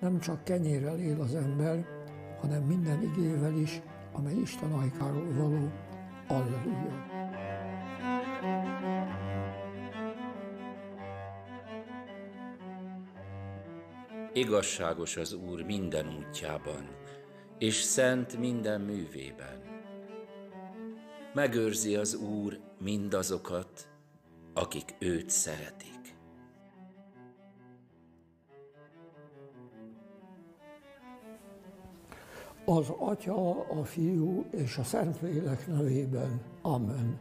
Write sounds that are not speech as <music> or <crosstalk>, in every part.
nem csak kenyérrel él az ember, hanem minden igével is, amely Isten ajkáról való. Alleluja! Igazságos az Úr minden útjában, és szent minden művében. Megőrzi az Úr mindazokat, akik őt szeretik. Az Atya, a Fiú és a Szentlélek nevében. Amen.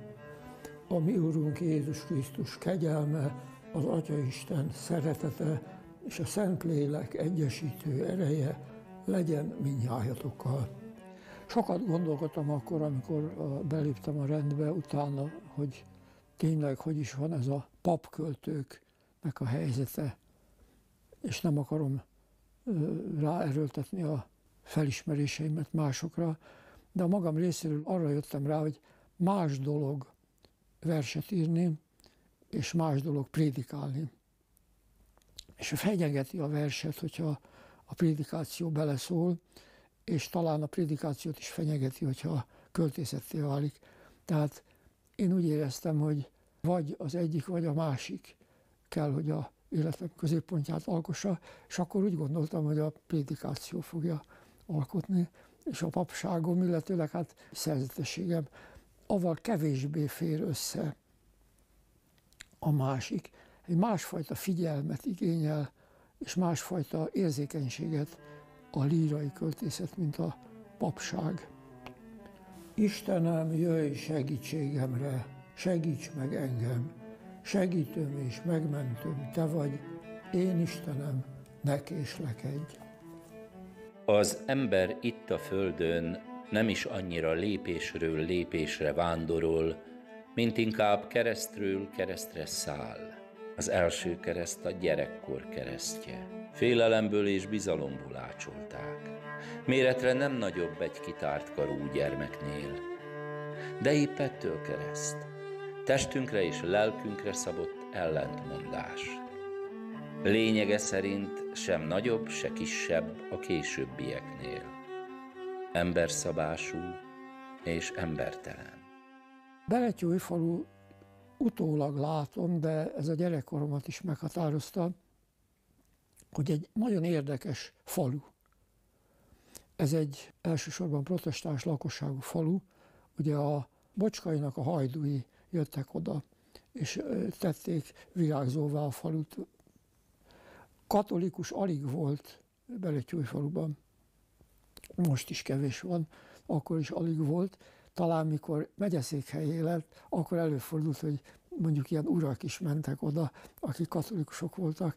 A mi Úrunk Jézus Krisztus kegyelme, az Atya Isten szeretete és a Szentlélek egyesítő ereje legyen mindnyájatokkal. Sokat gondolkodtam akkor, amikor beléptem a rendbe, utána, hogy tényleg hogy is van ez a papköltőknek a helyzete, és nem akarom ráerőltetni a felismeréseimet másokra, de a magam részéről arra jöttem rá, hogy más dolog verset írni, és más dolog prédikálni. És fenyegeti a verset, hogyha a prédikáció beleszól, és talán a prédikációt is fenyegeti, hogyha költészetté válik. Tehát én úgy éreztem, hogy vagy az egyik, vagy a másik kell, hogy a életem középpontját alkossa, és akkor úgy gondoltam, hogy a prédikáció fogja alkotni, és a papságom, illetőleg hát szerzetességem, aval kevésbé fér össze a másik. Egy másfajta figyelmet igényel, és másfajta érzékenységet a lírai költészet, mint a papság. Istenem, jöjj segítségemre, segíts meg engem, segítőm és megmentőm, Te vagy, én Istenem, ne késlekedj. Az ember itt a földön nem is annyira lépésről lépésre vándorol, mint inkább keresztről keresztre száll. Az első kereszt a gyerekkor keresztje. Félelemből és bizalomból ácsolták. Méretre nem nagyobb egy kitárt karú gyermeknél. De épp ettől kereszt. Testünkre és lelkünkre szabott ellentmondás. Lényege szerint sem nagyobb, se kisebb a későbbieknél. Emberszabású és embertelen. Beletyújfalu utólag látom, de ez a gyerekkoromat is meghatározta, hogy egy nagyon érdekes falu. Ez egy elsősorban protestáns lakosságú falu, ugye a Bocskainak a hajdúi jöttek oda, és tették virágzóvá a falut. Katolikus alig volt Beletyújfaluban, most is kevés van, akkor is alig volt, talán mikor megyeszékhelyé lett, akkor előfordult, hogy mondjuk ilyen urak is mentek oda, akik katolikusok voltak,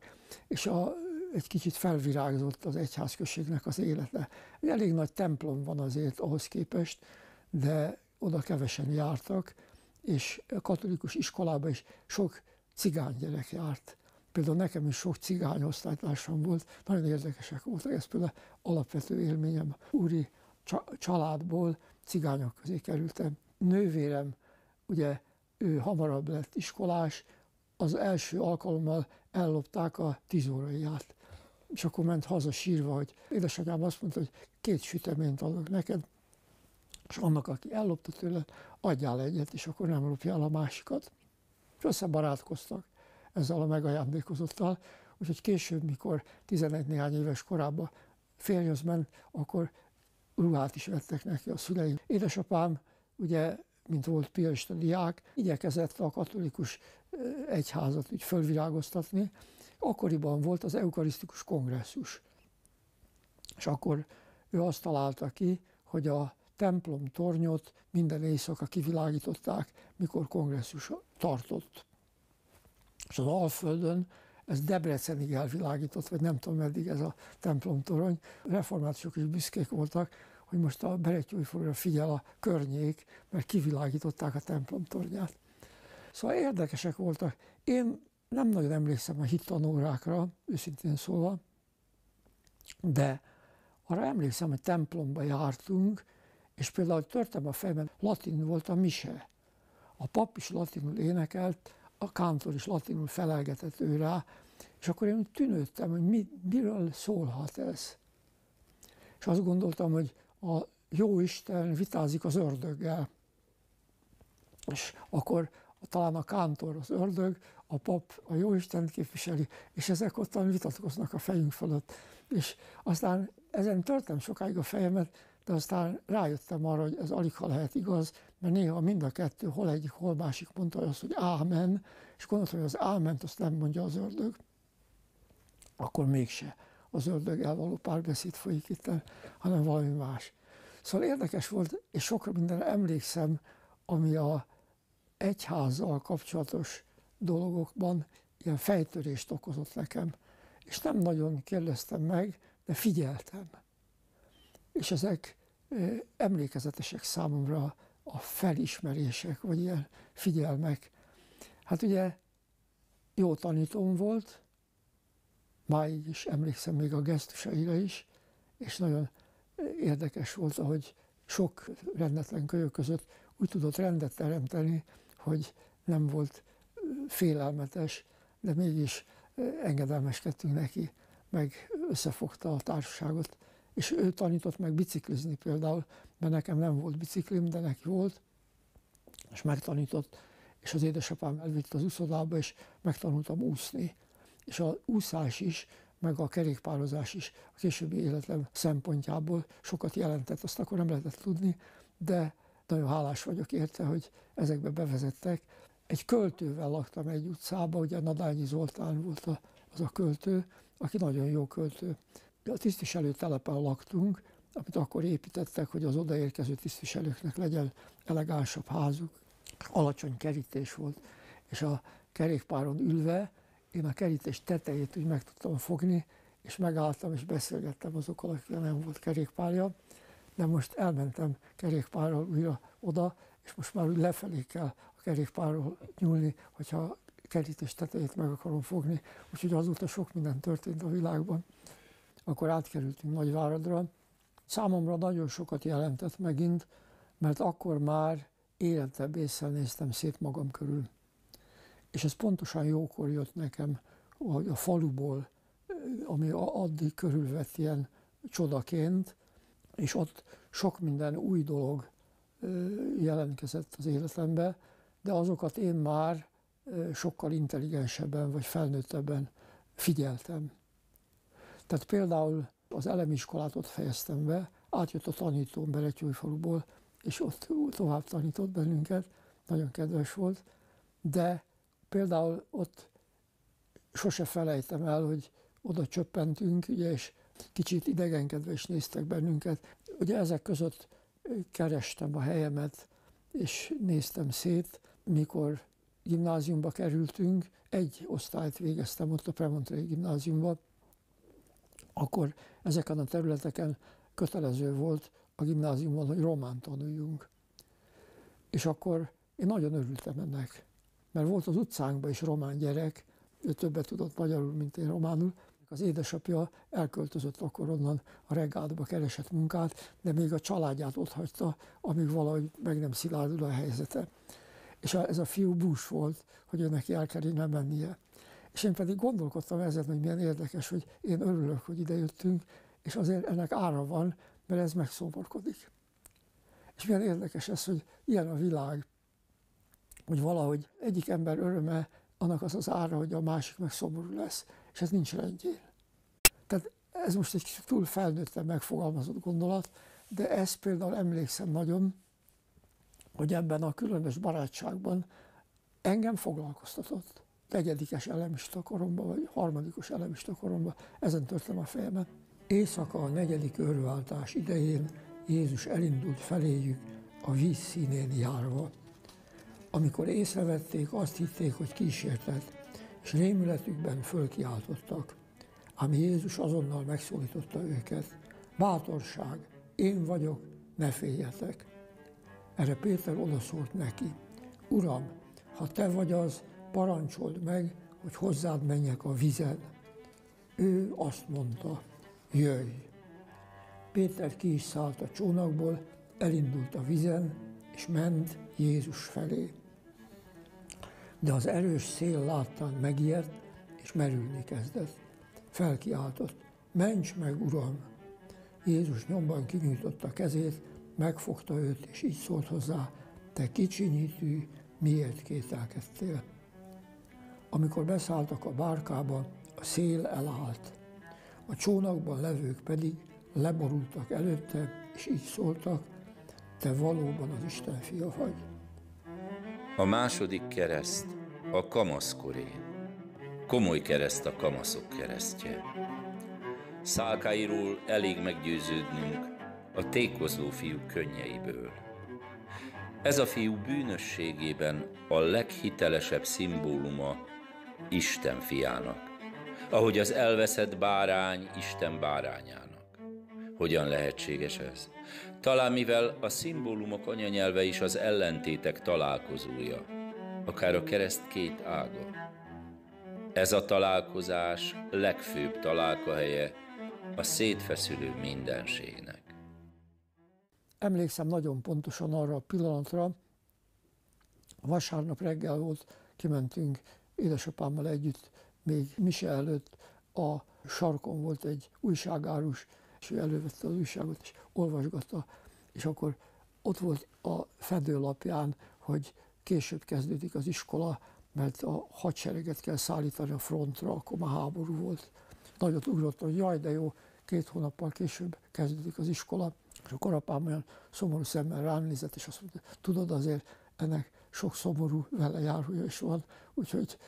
és a, egy kicsit felvirágzott az egyházközségnek az élete. Egy elég nagy templom van azért ahhoz képest, de oda kevesen jártak, és katolikus iskolába is sok cigány gyerek járt. Például nekem is sok cigány osztálytársam volt, nagyon érdekesek voltak, ez például alapvető élményem. Úri családból cigányok közé kerültem. Nővérem, ugye ő hamarabb lett iskolás, az első alkalommal ellopták a tíz óraiját. És akkor ment haza sírva, hogy édesanyám azt mondta, hogy két süteményt adok neked, és annak, aki ellopta tőle, adjál egyet, és akkor nem lopja el a másikat. És összebarátkoztak ezzel a megajándékozottal, úgyhogy később, mikor 11 néhány éves korában férjhez ment, akkor ruhát is vettek neki a szüleim. Édesapám ugye, mint volt piarista diák, igyekezett a katolikus egyházat úgy fölvirágoztatni. Akkoriban volt az eukarisztikus kongresszus. És akkor ő azt találta ki, hogy a templom tornyot minden éjszaka kivilágították, mikor kongresszus tartott. És az Alföldön ez Debrecenig elvilágított, vagy nem tudom meddig ez a templomtorony. Reformátusok is büszkék voltak, hogy most a Beretyújfóra figyel a környék, mert kivilágították a templomtornyát. Szóval érdekesek voltak. Én nem nagyon emlékszem a hittanórákra, őszintén szólva, de arra emlékszem, hogy templomba jártunk, és például törtem a fejben, latin volt a mise. A pap is latinul énekelt, a kántor is latinul felelgetett ő rá, És akkor én tűnődtem, hogy mi, miről szólhat ez. És azt gondoltam, hogy a jó Isten vitázik az ördöggel. És akkor talán a kántor az ördög, a pap a jó Isten képviseli, és ezek ottan vitatkoznak a fejünk fölött. És aztán ezen törtem sokáig a fejemet, de aztán rájöttem arra, hogy ez alig ha lehet igaz, mert néha mind a kettő, hol egyik, hol másik mondta azt, hogy ámen, és gondoltam, hogy az áment azt nem mondja az ördög, akkor mégse az ördög elvaló párbeszéd folyik itt, hanem valami más. Szóval érdekes volt, és sokra mindenre emlékszem, ami a egyházzal kapcsolatos dolgokban ilyen fejtörést okozott nekem. És nem nagyon kérdeztem meg, de figyeltem. És ezek emlékezetesek számomra a felismerések, vagy ilyen figyelmek. Hát ugye jó tanítóm volt, máig is emlékszem még a gesztusaira is, és nagyon érdekes volt, ahogy sok rendetlen kölyök között úgy tudott rendet teremteni, hogy nem volt félelmetes, de mégis engedelmeskedtünk neki, meg összefogta a társaságot. És ő tanított meg biciklizni például, mert nekem nem volt biciklim, de neki volt, és megtanított, és az édesapám elvitt az úszodába, és megtanultam úszni. És a úszás is, meg a kerékpározás is a későbbi életem szempontjából sokat jelentett, azt akkor nem lehetett tudni, de nagyon hálás vagyok érte, hogy ezekbe bevezettek. Egy költővel laktam egy utcába, ugye Nadányi Zoltán volt a, az a költő, aki nagyon jó költő. A tisztviselő telepen laktunk, amit akkor építettek, hogy az odaérkező tisztviselőknek legyen elegánsabb házuk. Alacsony kerítés volt, és a kerékpáron ülve én a kerítés tetejét úgy meg tudtam fogni, és megálltam, és beszélgettem azokkal, akiknek nem volt kerékpárja, de most elmentem kerékpárral újra oda, és most már úgy lefelé kell a kerékpárról nyúlni, hogyha a kerítés tetejét meg akarom fogni. Úgyhogy azóta sok minden történt a világban. Akkor átkerültünk Nagyváradra. Számomra nagyon sokat jelentett megint, mert akkor már életebb észre néztem szét magam körül. És ez pontosan jókor jött nekem, hogy a faluból, ami addig körülvett ilyen csodaként, és ott sok minden új dolog jelentkezett az életembe, de azokat én már sokkal intelligensebben vagy felnőttebben figyeltem. Tehát például az elemiskolát ott fejeztem be, átjött a tanítóm Beretyújfaluból, és ott tovább tanított bennünket, nagyon kedves volt, de például ott sose felejtem el, hogy oda csöppentünk, ugye, és kicsit idegenkedve is néztek bennünket. Ugye ezek között kerestem a helyemet, és néztem szét, mikor gimnáziumba kerültünk, egy osztályt végeztem ott a Premontrei gimnáziumban, akkor ezeken a területeken kötelező volt a gimnáziumban, hogy román tanuljunk. És akkor én nagyon örültem ennek, mert volt az utcánkban is román gyerek, ő többet tudott magyarul, mint én románul, az édesapja elköltözött akkor onnan a regádba keresett munkát, de még a családját ott hagyta, amíg valahogy meg nem szilárdul a helyzete. És ez a fiú bús volt, hogy ő neki el kellene mennie. És én pedig gondolkodtam ezen, hogy milyen érdekes, hogy én örülök, hogy ide jöttünk, és azért ennek ára van, mert ez megszomorkodik. És milyen érdekes ez, hogy ilyen a világ, hogy valahogy egyik ember öröme annak az az ára, hogy a másik meg lesz, és ez nincs rendjén. Tehát ez most egy túl felnőtten megfogalmazott gondolat, de ez például emlékszem nagyon, hogy ebben a különös barátságban engem foglalkoztatott. Negyedikes elemista koromban, vagy harmadikos elemista koromban, ezen törtem a fejemet. Éjszaka a negyedik őrváltás idején Jézus elindult feléjük a víz színén járva. Amikor észrevették, azt hitték, hogy kísértet, és rémületükben fölkiáltottak. Ám Jézus azonnal megszólította őket. Bátorság, én vagyok, ne féljetek. Erre Péter odaszólt neki. Uram, ha te vagy az, parancsold meg, hogy hozzád menjek a vizen. Ő azt mondta, jöjj. Péter ki is szállt a csónakból, elindult a vizen, és ment Jézus felé. De az erős szél láttán megijedt, és merülni kezdett. Felkiáltott, ments meg, Uram! Jézus nyomban kinyújtotta kezét, megfogta őt, és így szólt hozzá, te kicsinyítő, miért kételkedtél? Amikor beszálltak a bárkába, a szél elállt. A csónakban levők pedig leborultak előtte, és így szóltak, te valóban az Isten fia vagy. A második kereszt a kamaszkoré. Komoly kereszt a kamaszok keresztje. Szálkáiról elég meggyőződnünk a tékozló fiú könnyeiből. Ez a fiú bűnösségében a leghitelesebb szimbóluma Isten fiának, ahogy az elveszett bárány Isten bárányának. Hogyan lehetséges ez? Talán mivel a szimbólumok anyanyelve is az ellentétek találkozója, akár a kereszt két ága. Ez a találkozás legfőbb találkahelye a szétfeszülő mindenségnek. Emlékszem nagyon pontosan arra a pillanatra, vasárnap reggel volt, kimentünk édesapámmal együtt, még mise előtt a sarkon volt egy újságárus, és ő elővette az újságot, és olvasgatta, és akkor ott volt a fedőlapján, hogy később kezdődik az iskola, mert a hadsereget kell szállítani a frontra, akkor már háború volt. Nagyot ugrott, hogy jaj, de jó, két hónappal később kezdődik az iskola, és a korapám olyan szomorú szemmel rám nézett, és azt mondta, tudod azért, ennek sok szomorú vele járója is van, úgyhogy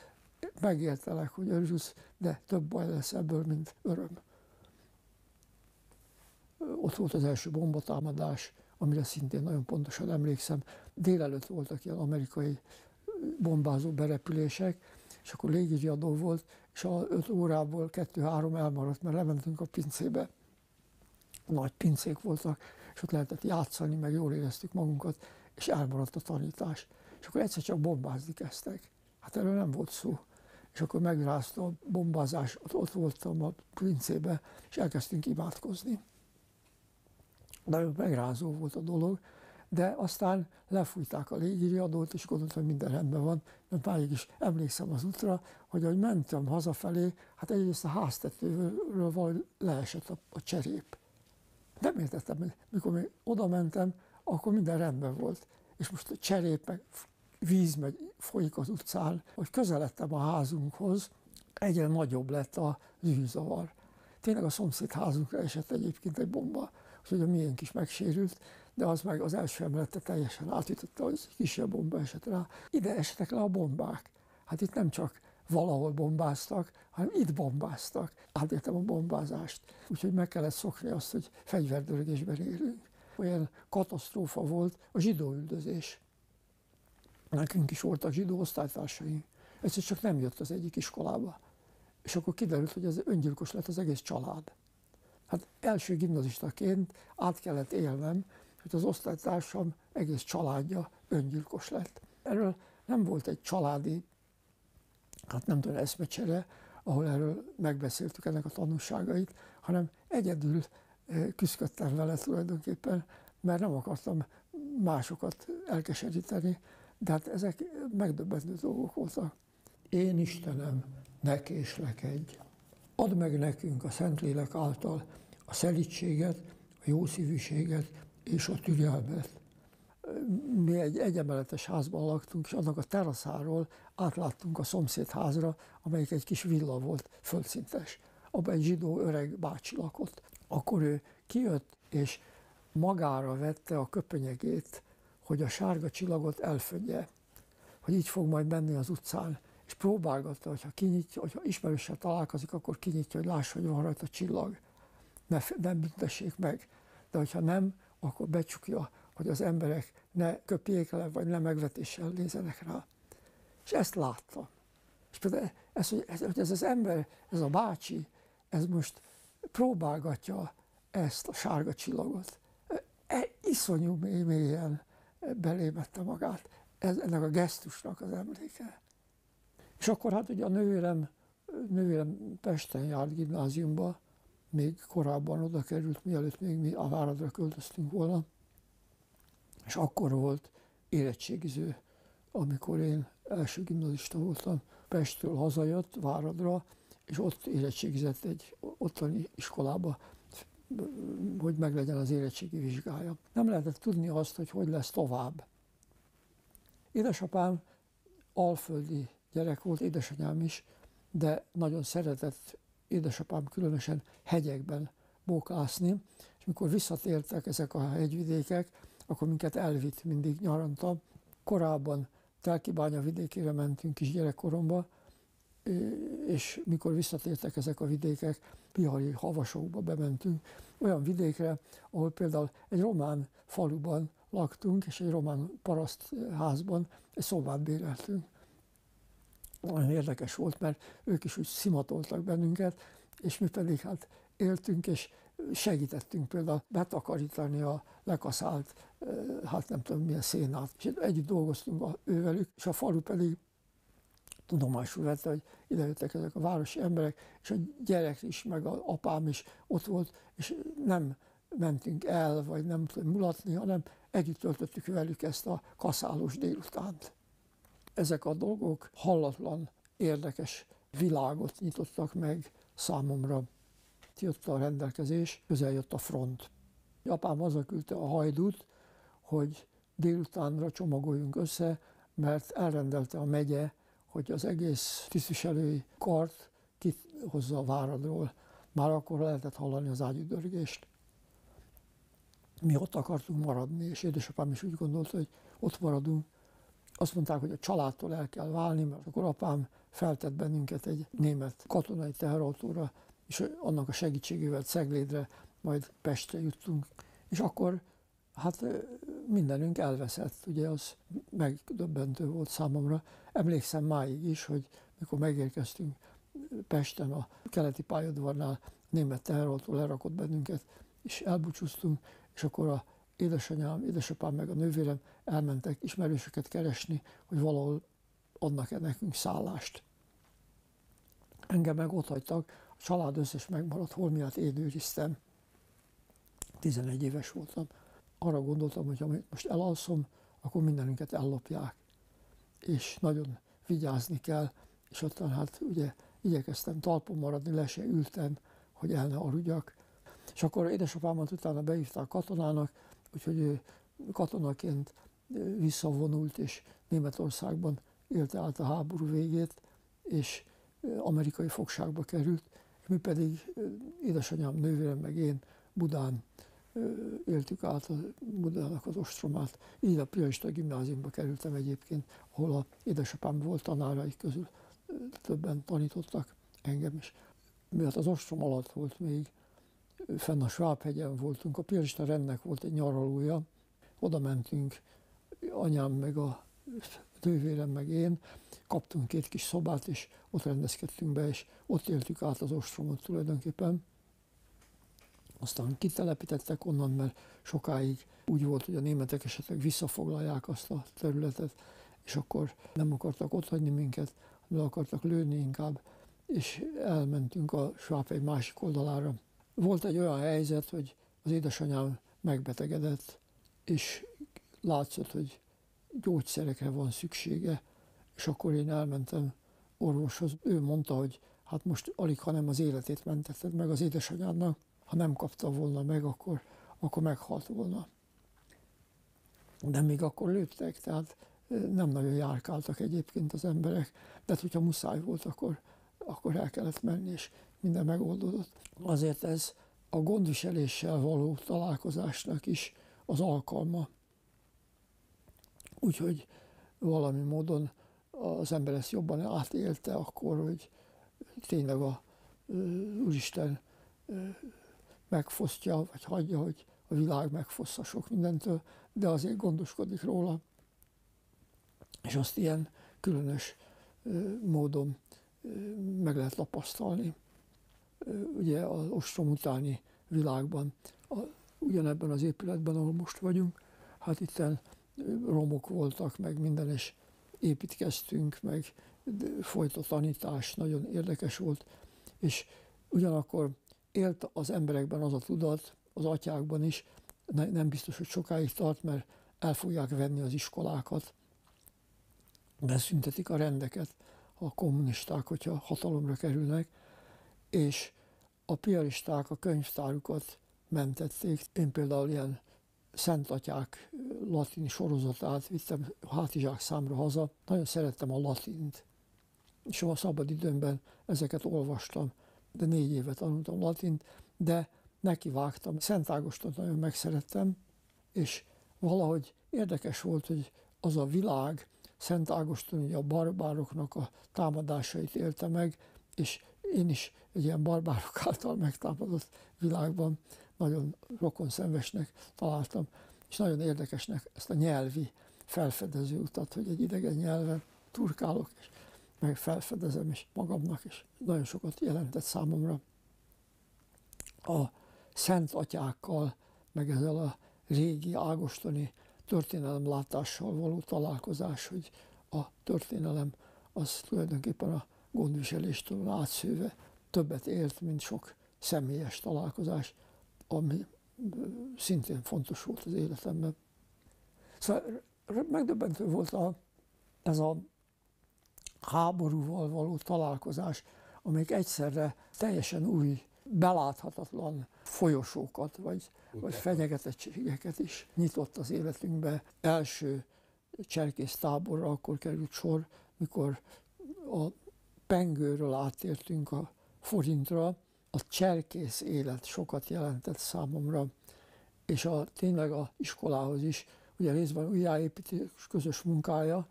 megértelek, hogy örülsz, de több baj lesz ebből, mint öröm. Ott volt az első bombatámadás, amire szintén nagyon pontosan emlékszem. Délelőtt voltak ilyen amerikai bombázó berepülések, és akkor légiriadó volt, és a öt órából kettő-három elmaradt, mert lementünk a pincébe. Nagy pincék voltak, és ott lehetett játszani, meg jól éreztük magunkat, és elmaradt a tanítás. És akkor egyszer csak bombázni kezdtek. Hát erről nem volt szó. És akkor megrázta a bombázás, ott, voltam a pincébe, és elkezdtünk imádkozni. Nagyon megrázó volt a dolog, de aztán lefújták a légiriadót, és gondoltam, hogy minden rendben van. Mert máig is emlékszem az útra, hogy ahogy mentem hazafelé, hát egyrészt a háztetőről valahogy leesett a, a cserép. Nem értettem, hogy mikor még oda mentem, akkor minden rendben volt. És most cserép, meg víz meg folyik az utcán, hogy közeledtem a házunkhoz, egyre nagyobb lett a zűrzavar. Tényleg a szomszéd házunkra esett egyébként egy bomba, úgyhogy a miénk is megsérült, de az meg az első emelete teljesen átütötte, hogy kisebb bomba esett rá. Ide esetek le a bombák. Hát itt nem csak valahol bombáztak, hanem itt bombáztak. Átértem a bombázást. Úgyhogy meg kellett szokni azt, hogy fegyverdörgésben élünk. Olyan katasztrófa volt a zsidó üldözés. Nekünk is voltak zsidó osztálytársaink. Egyszer csak nem jött az egyik iskolába. És akkor kiderült, hogy ez öngyilkos lett az egész család. Hát első gimnazistaként át kellett élnem, hogy az osztálytársam egész családja öngyilkos lett. Erről nem volt egy családi, hát nem tudom, eszmecsere, ahol erről megbeszéltük ennek a tanulságait, hanem egyedül küzdöttem vele tulajdonképpen, mert nem akartam másokat elkeseríteni, de hát ezek megdöbbentő dolgok voltak. Én Istenem, ne késlekedj! Add meg nekünk a Szentlélek által a szelítséget, a jószívűséget és a türelmet. Mi egy egyemeletes házban laktunk, és annak a teraszáról átláttunk a szomszéd házra, amelyik egy kis villa volt, földszintes. Abban egy zsidó öreg bácsi lakott. Akkor ő kijött, és magára vette a köpönyegét, hogy a sárga csillagot elfödje, hogy így fog majd menni az utcán, és próbálgatta, hogyha, kinyitja, hogyha ismerőssel találkozik, akkor kinyitja, hogy lássa, hogy van rajta csillag. Ne, nem büntessék meg. De hogyha nem, akkor becsukja, hogy az emberek ne köpjék le, vagy ne megvetéssel nézenek rá. És ezt látta. És például ez, hogy ez, hogy ez az ember, ez a bácsi, ez most próbálgatja ezt a sárga csillagot. E, iszonyú mély, mélyen belébette magát. Ez, ennek a gesztusnak az emléke. És akkor hát ugye a nővérem, nővérem Pesten járt gimnáziumba, még korábban oda került, mielőtt még mi a Váradra költöztünk volna, és akkor volt érettségiző, amikor én első gimnazista voltam, Pestről hazajött Váradra, és ott érettségizett egy ottani iskolába, hogy meglegyen az érettségi vizsgája. Nem lehetett tudni azt, hogy hogy lesz tovább. Édesapám alföldi gyerek volt, édesanyám is, de nagyon szeretett édesapám különösen hegyekben bóklászni, és mikor visszatértek ezek a hegyvidékek, akkor minket elvitt mindig nyaranta. Korábban Telkibánya vidékére mentünk is gyerekkoromba, és mikor visszatértek ezek a vidékek, Pihari havasokba bementünk, olyan vidékre, ahol például egy román faluban laktunk, és egy román parasztházban egy szobát béreltünk. Nagyon érdekes volt, mert ők is úgy szimatoltak bennünket, és mi pedig hát éltünk, és segítettünk például betakarítani a lekaszált, hát nem tudom milyen szénát. És együtt dolgoztunk a, ővelük, és a falu pedig tudomásul vette, hogy idejöttek ezek a városi emberek, és a gyerek is, meg az apám is ott volt, és nem mentünk el, vagy nem tudom mulatni, hanem együtt töltöttük velük ezt a kaszálós délutánt. Ezek a dolgok hallatlan, érdekes világot nyitottak meg számomra. Jött a rendelkezés, közel jött a front. Apám azon küldte a hajdút, hogy délutánra csomagoljunk össze, mert elrendelte a megye, hogy az egész tisztviselői kart kihozza a váradról. Már akkor lehetett hallani az ágyüdörgést. Mi ott akartunk maradni, és édesapám is úgy gondolta, hogy ott maradunk. Azt mondták, hogy a családtól el kell válni, mert akkor apám feltett bennünket egy német katonai teherautóra, és annak a segítségével Ceglédre, majd Pestre juttunk. És akkor hát mindenünk elveszett, ugye az megdöbbentő volt számomra. Emlékszem máig is, hogy mikor megérkeztünk Pesten a keleti pályaudvarnál, német teherautó lerakott bennünket, és elbúcsúztunk, és akkor a édesanyám, édesapám meg a nővérem elmentek ismerősöket keresni, hogy valahol adnak-e nekünk szállást. Engem meg ott hagytak, a család összes megmaradt, hol miatt én őriztem. 11 éves voltam arra gondoltam, hogy ha most elalszom, akkor mindenünket ellopják. És nagyon vigyázni kell, és ott hát ugye igyekeztem talpon maradni, le se ültem, hogy el ne aludjak. És akkor édesapámat utána beívták katonának, úgyhogy ő katonaként visszavonult, és Németországban élte át a háború végét, és amerikai fogságba került, mi pedig édesanyám, nővérem meg én Budán éltük át a Budának az ostromát. Így a Piarista gimnáziumba kerültem egyébként, ahol a édesapám volt tanárai közül többen tanítottak engem is. Miatt az ostrom alatt volt még, fenn a Svábhegyen voltunk, a Piarista rendnek volt egy nyaralója, oda mentünk, anyám meg a nővérem meg én, kaptunk két kis szobát, és ott rendezkedtünk be, és ott éltük át az ostromot tulajdonképpen. Aztán kitelepítettek onnan, mert sokáig úgy volt, hogy a németek esetleg visszafoglalják azt a területet, és akkor nem akartak ott hagyni minket, le akartak lőni inkább, és elmentünk a Sváb egy másik oldalára. Volt egy olyan helyzet, hogy az édesanyám megbetegedett, és látszott, hogy gyógyszerekre van szüksége, és akkor én elmentem orvoshoz. Ő mondta, hogy hát most alig, hanem az életét mentetted meg az édesanyádnak, ha nem kapta volna meg, akkor, akkor meghalt volna. De még akkor lőttek, tehát nem nagyon járkáltak egyébként az emberek, de hát, hogyha muszáj volt, akkor, akkor el kellett menni, és minden megoldódott. Azért ez a gondviseléssel való találkozásnak is az alkalma. Úgyhogy valami módon az ember ezt jobban átélte akkor, hogy tényleg a Úristen megfosztja, vagy hagyja, hogy a világ megfossza sok mindentől, de azért gondoskodik róla. És azt ilyen különös módon meg lehet tapasztalni. Ugye az ostrom utáni világban, a, ugyanebben az épületben, ahol most vagyunk, hát itt romok voltak, meg minden, és építkeztünk, meg folyt a tanítás, nagyon érdekes volt, és ugyanakkor élt az emberekben az a tudat, az atyákban is, nem biztos, hogy sokáig tart, mert el fogják venni az iskolákat, beszüntetik a rendeket, a kommunisták, hogyha hatalomra kerülnek, és a piaristák a könyvtárukat mentették. Én például ilyen Szentatyák latin sorozatát vittem hátizsák számra haza. Nagyon szerettem a latint. És a szabad időmben ezeket olvastam, de négy évet tanultam latint, de neki vágtam. Szent Ágostot nagyon megszerettem, és valahogy érdekes volt, hogy az a világ, Szent Ágoston ugye a barbároknak a támadásait élte meg, és én is egy ilyen barbárok <laughs> által megtámadott világban nagyon rokon szenvesnek találtam, és nagyon érdekesnek ezt a nyelvi felfedező utat, hogy egy idegen nyelven turkálok, és meg felfedezem is magamnak, és nagyon sokat jelentett számomra a szent atyákkal, meg ezzel a régi ágostoni történelemlátással való találkozás, hogy a történelem az tulajdonképpen a gondviseléstől átszőve többet ért, mint sok személyes találkozás, ami szintén fontos volt az életemben. Szóval megdöbbentő volt a, ez a háborúval való találkozás, amelyik egyszerre teljesen új, beláthatatlan folyosókat, vagy, vagy fenyegetettségeket is nyitott az életünkbe. Első cserkész táborra akkor került sor, mikor a pengőről átértünk a forintra, a cserkész élet sokat jelentett számomra, és a, tényleg a iskolához is, ugye részben újjáépítés közös munkája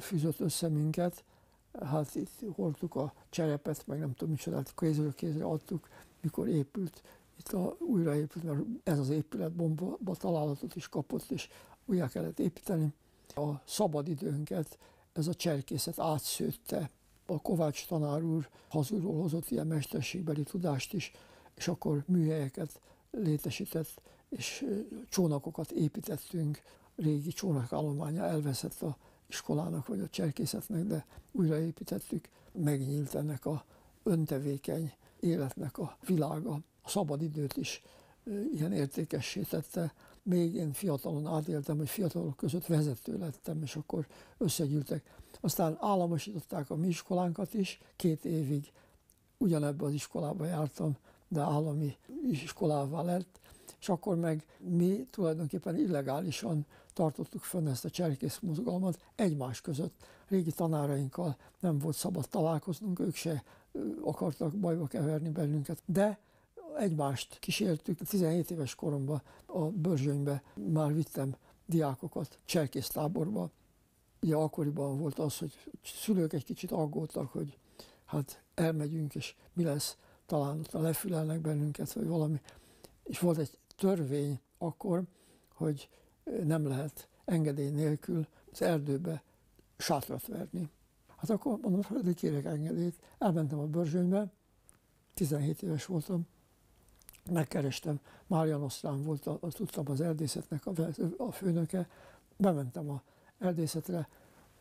fűzött össze minket, hát itt hordtuk a cserepet, meg nem tudom micsodát, kézről kézre adtuk, mikor épült, itt a, újraépült, mert ez az épület bomba találatot is kapott, és újra kellett építeni. A szabadidőnket ez a cserkészet átszőtte. A Kovács tanár úr hazulról hozott ilyen mesterségbeli tudást is, és akkor műhelyeket létesített, és csónakokat építettünk. Régi csónakállománya elveszett a iskolának vagy a cserkészetnek, de újraépítettük. Megnyílt ennek a öntevékeny életnek a világa. A szabadidőt is ilyen értékessé tette. Még én fiatalon átéltem, hogy fiatalok között vezető lettem, és akkor összegyűltek. Aztán államosították a mi iskolánkat is, két évig ugyanebben az iskolába jártam, de állami iskolává lett, és akkor meg mi tulajdonképpen illegálisan tartottuk fönn ezt a cserkész mozgalmat egymás között. Régi tanárainkkal nem volt szabad találkoznunk, ők se akartak bajba keverni bennünket, de egymást kísértük. 17 éves koromban a Börzsönybe már vittem diákokat cserkésztáborba. Ugye akkoriban volt az, hogy szülők egy kicsit aggódtak, hogy hát elmegyünk, és mi lesz, talán ott lefülelnek bennünket, vagy valami. És volt egy törvény akkor, hogy nem lehet engedély nélkül az erdőbe sátrat verni. Hát akkor mondom, hogy kérek engedélyt. Elmentem a Börzsönybe, 17 éves voltam, megkerestem, Márian Osztrán volt, a, a, tudtam az erdészetnek a, a főnöke, bementem a erdészetre,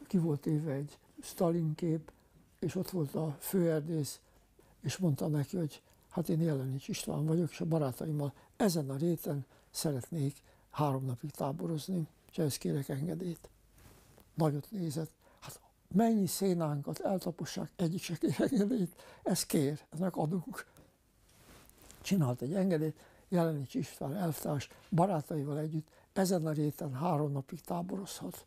ki volt éve egy Stalin kép, és ott volt a főerdész, és mondta neki, hogy hát én Jelenics István vagyok, és a barátaimmal ezen a réten szeretnék három napig táborozni, és ehhez kérek engedélyt. Nagyot nézett, hát mennyi szénánkat eltapossák, egyik se kér engedélyt, ez kér, ennek adunk. Csinált egy engedélyt, Jelenics István elvtárs barátaival együtt ezen a réten három napig táborozhat.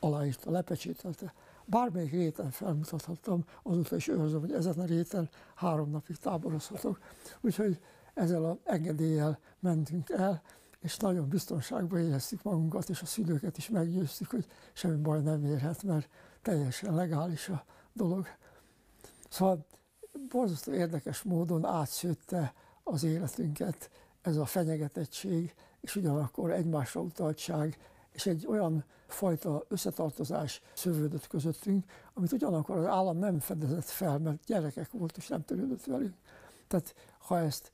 Aláírta, lepecsételte. Bármelyik réten felmutathattam, azóta is őrzöm, hogy ezen a réten három napig táborozhatok. Úgyhogy ezzel a engedéllyel mentünk el, és nagyon biztonságban éreztük magunkat, és a szülőket is meggyőztük, hogy semmi baj nem érhet, mert teljesen legális a dolog. Szóval borzasztó érdekes módon átszőtte az életünket ez a fenyegetettség, és ugyanakkor egymásra utaltság, és egy olyan fajta összetartozás szövődött közöttünk, amit ugyanakkor az állam nem fedezett fel, mert gyerekek volt, és nem törődött velünk. Tehát ha ezt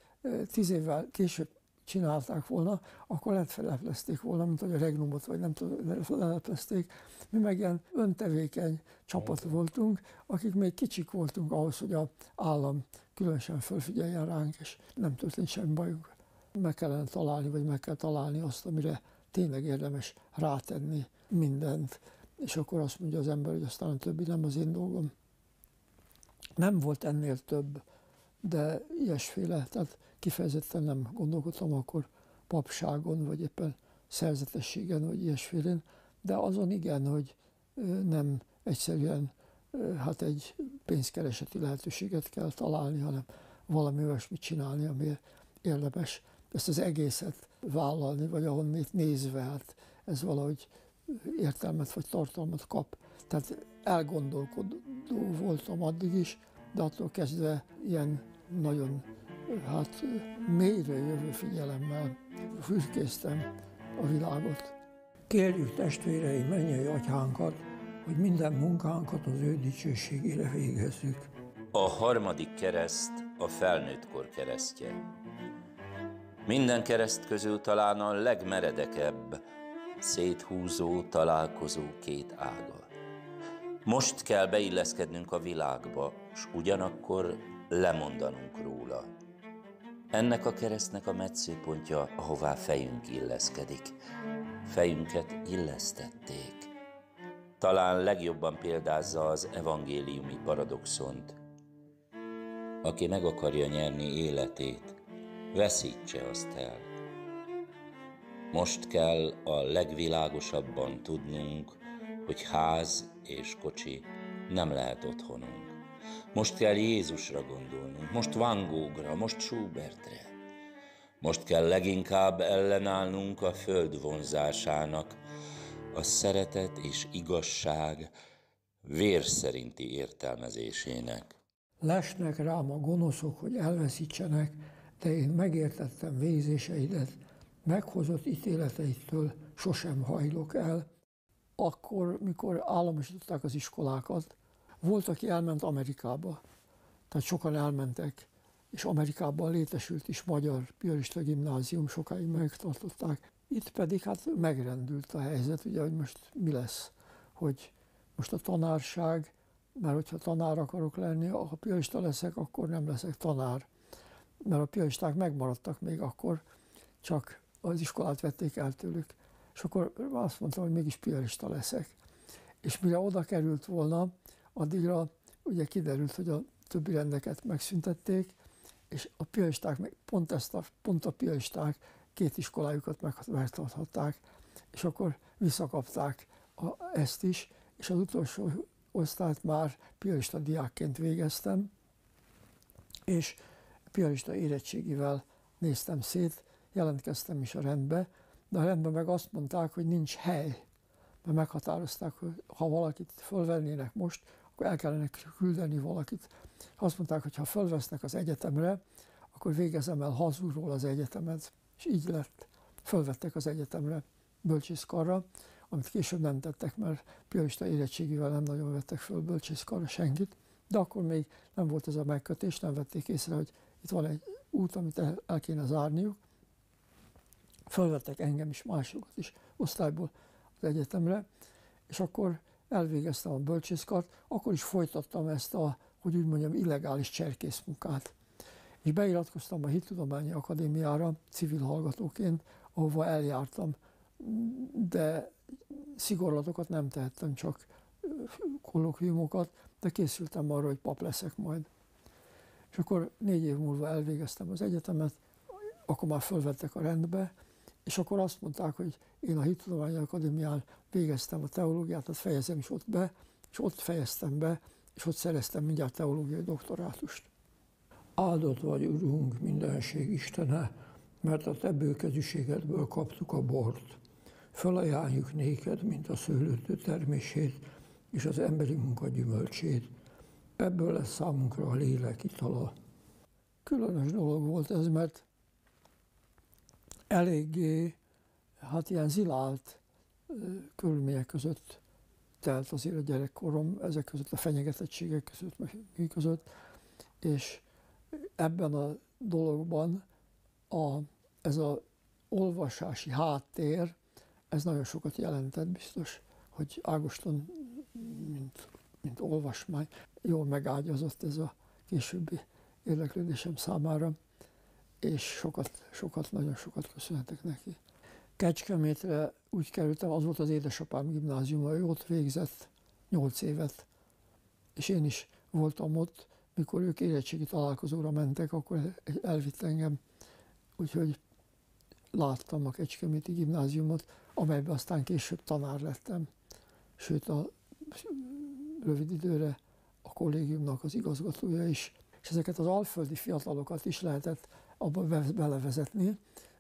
tíz évvel később csinálták volna, akkor lehet feleplezték volna, mint hogy a regnumot, vagy nem tudom, feleplezték. Mi meg ilyen öntevékeny csapat voltunk, akik még kicsik voltunk ahhoz, hogy a állam különösen fölfigyeljen ránk, és nem történt semmi bajunk. Meg kellene találni, vagy meg kell találni azt, amire tényleg érdemes rátenni mindent, és akkor azt mondja az ember, hogy aztán a többi nem az én dolgom. Nem volt ennél több, de ilyesféle, tehát kifejezetten nem gondolkodtam akkor papságon, vagy éppen szerzetességen, vagy ilyesfélén, de azon igen, hogy nem egyszerűen hát egy pénzkereseti lehetőséget kell találni, hanem valami olyasmit csinálni, ami érdemes ezt az egészet vállalni, vagy ahonnét nézve, hát ez valahogy értelmet vagy tartalmat kap. Tehát elgondolkodó voltam addig is, de attól kezdve ilyen nagyon hát mélyre jövő figyelemmel fürkésztem a világot. Kérjük testvéreim mennyei atyánkat, hogy minden munkánkat az ő dicsőségére végezzük. A harmadik kereszt a felnőttkor keresztje. Minden kereszt közül talán a legmeredekebb, széthúzó, találkozó két ága. Most kell beilleszkednünk a világba, s ugyanakkor lemondanunk róla. Ennek a keresztnek a metszőpontja, ahová fejünk illeszkedik. Fejünket illesztették. Talán legjobban példázza az evangéliumi paradoxont. Aki meg akarja nyerni életét, veszítse azt el. Most kell a legvilágosabban tudnunk, hogy ház és kocsi nem lehet otthonunk. Most kell Jézusra gondolnunk, most Van Goghra, most Schubertre. Most kell leginkább ellenállnunk a föld vonzásának, a szeretet és igazság vér szerinti értelmezésének. Lesnek rám a gonoszok, hogy elveszítsenek, de én megértettem végzéseidet, meghozott ítéleteitől sosem hajlok el. Akkor, mikor államosították az iskolákat, volt, aki elment Amerikába, tehát sokan elmentek, és Amerikában létesült is magyar piarista gimnázium, sokáig megtartották. Itt pedig hát megrendült a helyzet, ugye, hogy most mi lesz, hogy most a tanárság, mert hogyha tanár akarok lenni, ha piarista leszek, akkor nem leszek tanár. Mert a piaristák megmaradtak még akkor, csak az iskolát vették el tőlük. És akkor azt mondtam, hogy mégis piarista leszek. És mire oda került volna, addigra ugye kiderült, hogy a többi rendeket megszüntették, és a piaristák, meg pont, ezt a, pont a piaristák két iskolájukat megtarthatták, és akkor visszakapták a, ezt is, és az utolsó osztályt már piarista diákként végeztem, és piarista érettségivel néztem szét, jelentkeztem is a rendbe, de a rendben meg azt mondták, hogy nincs hely, mert meghatározták, hogy ha valakit fölvennének most, akkor el kellene küldeni valakit. Azt mondták, hogy ha fölvesznek az egyetemre, akkor végezem el hazúról az egyetemet, és így lett. Fölvettek az egyetemre bölcsészkarra, amit később nem tettek, mert piarista érettségivel nem nagyon vettek föl bölcsészkarra senkit, de akkor még nem volt ez a megkötés, nem vették észre, hogy itt van egy út, amit el, el kéne zárniuk. Fölvettek engem is, másokat is osztályból az egyetemre, és akkor elvégeztem a bölcsészkart, akkor is folytattam ezt a, hogy úgy mondjam, illegális cserkészmunkát. És beiratkoztam a Hittudományi Akadémiára civil hallgatóként, ahova eljártam, de szigorlatokat nem tehettem, csak kollokviumokat, de készültem arra, hogy pap leszek majd. És akkor négy év múlva elvégeztem az egyetemet, akkor már fölvettek a rendbe, és akkor azt mondták, hogy én a Hittudományi Akadémián végeztem a teológiát, azt fejezem is ott be, és ott fejeztem be, és ott szereztem mindjárt teológiai doktorátust. Áldott vagy, Urunk, mindenség Istene, mert a te bőkezűségedből kaptuk a bort. Felajánljuk néked, mint a szőlőtő termését, és az emberi munka gyümölcsét. Ebből lesz számunkra a lélek itala. Különös dolog volt ez, mert eléggé, hát ilyen zilált körülmények között telt azért a gyerekkorom, ezek között a fenyegetettségek között, meg között, és ebben a dologban a, ez az olvasási háttér, ez nagyon sokat jelentett biztos, hogy Ágoston, mint, mint olvasmány, jól megágyazott ez a későbbi érdeklődésem számára és sokat, sokat, nagyon sokat köszönhetek neki. Kecskemétre úgy kerültem, az volt az édesapám gimnáziuma, ő ott végzett nyolc évet, és én is voltam ott, mikor ők érettségi találkozóra mentek, akkor elvitt engem, úgyhogy láttam a Kecskeméti gimnáziumot, amelyben aztán később tanár lettem. Sőt, a rövid időre a kollégiumnak az igazgatója is. És ezeket az alföldi fiatalokat is lehetett abba belevezetni,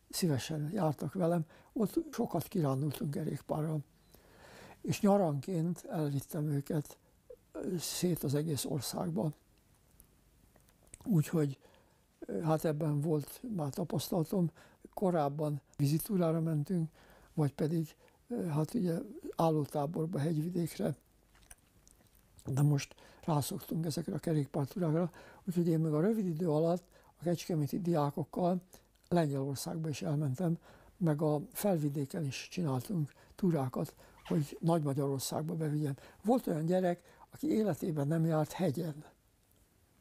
szívesen jártak velem. Ott sokat kirándultunk kerékpárral. És nyaranként elvittem őket szét az egész országban. Úgyhogy hát ebben volt már tapasztalatom. Korábban vizitúrára mentünk, vagy pedig hát ugye állótáborba, hegyvidékre, de most rászoktunk ezekre a kerékpártúrákra, úgyhogy én meg a rövid idő alatt a kecskeméti diákokkal Lengyelországba is elmentem, meg a felvidéken is csináltunk túrákat, hogy Nagy Magyarországba bevigyem. Volt olyan gyerek, aki életében nem járt hegyen.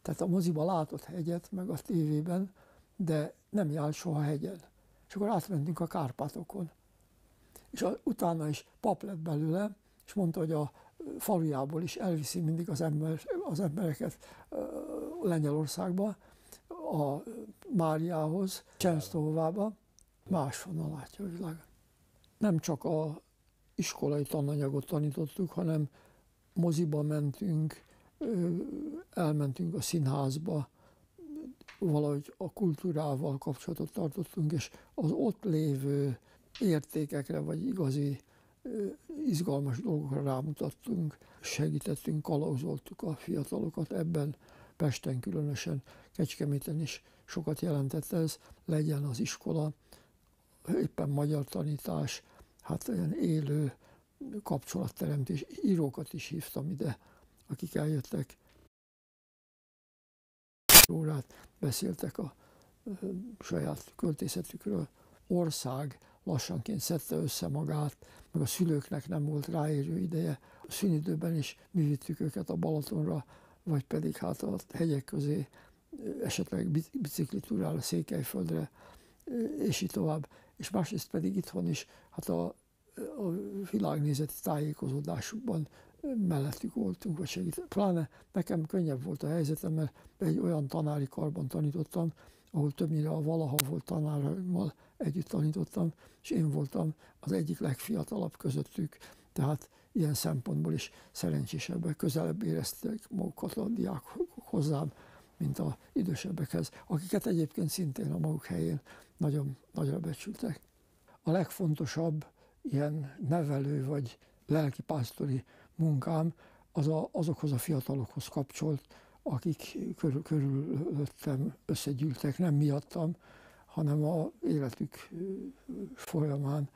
Tehát a moziba látott hegyet, meg a tévében, de nem járt soha hegyen. És akkor átmentünk a Kárpátokon. És utána is pap lett belőle, és mondta, hogy a falujából is elviszi mindig az, ember, az embereket Lengyelországba, a Máriához, Csensztóvába, máshonnan látja a világ. Nem csak a iskolai tananyagot tanítottuk, hanem moziba mentünk, elmentünk a színházba, valahogy a kultúrával kapcsolatot tartottunk, és az ott lévő értékekre, vagy igazi izgalmas dolgokra rámutattunk, segítettünk, kalauzoltuk a fiatalokat ebben, Pesten különösen, Kecskeméten is sokat jelentett ez, legyen az iskola, éppen magyar tanítás, hát olyan élő kapcsolatteremtés. Írókat is hívtam ide, akik eljöttek. Órát beszéltek a saját költészetükről. Ország lassanként szedte össze magát, meg a szülőknek nem volt ráérő ideje. A szünidőben is mi vittük őket a Balatonra, vagy pedig hát a hegyek közé, esetleg biciklitúrára, Székelyföldre, és így tovább. És másrészt pedig itthon is, hát a, a világnézeti tájékozódásukban mellettük voltunk, vagy segít. Pláne nekem könnyebb volt a helyzetem, mert egy olyan tanári karban tanítottam, ahol többnyire a valaha volt tanáraimmal együtt tanítottam, és én voltam az egyik legfiatalabb közöttük, tehát ilyen szempontból is szerencsésebbek, közelebb érezték magukat a diákok hozzám, mint a idősebbekhez, akiket egyébként szintén a maguk helyén nagyon nagyra becsültek. A legfontosabb ilyen nevelő vagy lelkipásztori munkám az a, azokhoz a fiatalokhoz kapcsolt, akik körül, körülöttem összegyűltek, nem miattam, hanem a életük folyamán.